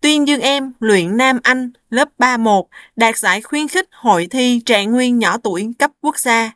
Tuyên Dương Em, luyện Nam Anh, lớp 31 đạt giải khuyến khích hội thi trạng nguyên nhỏ tuổi cấp quốc gia.